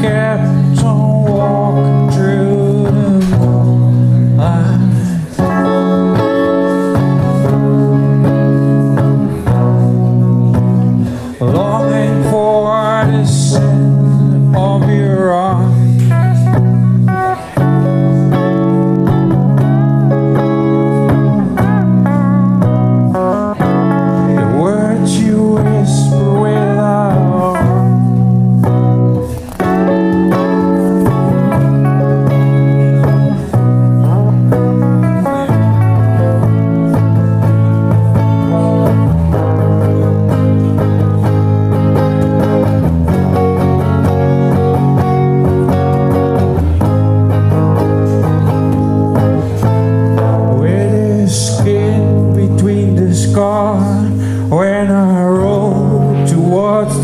kept on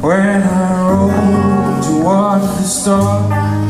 when I roll toward the stars.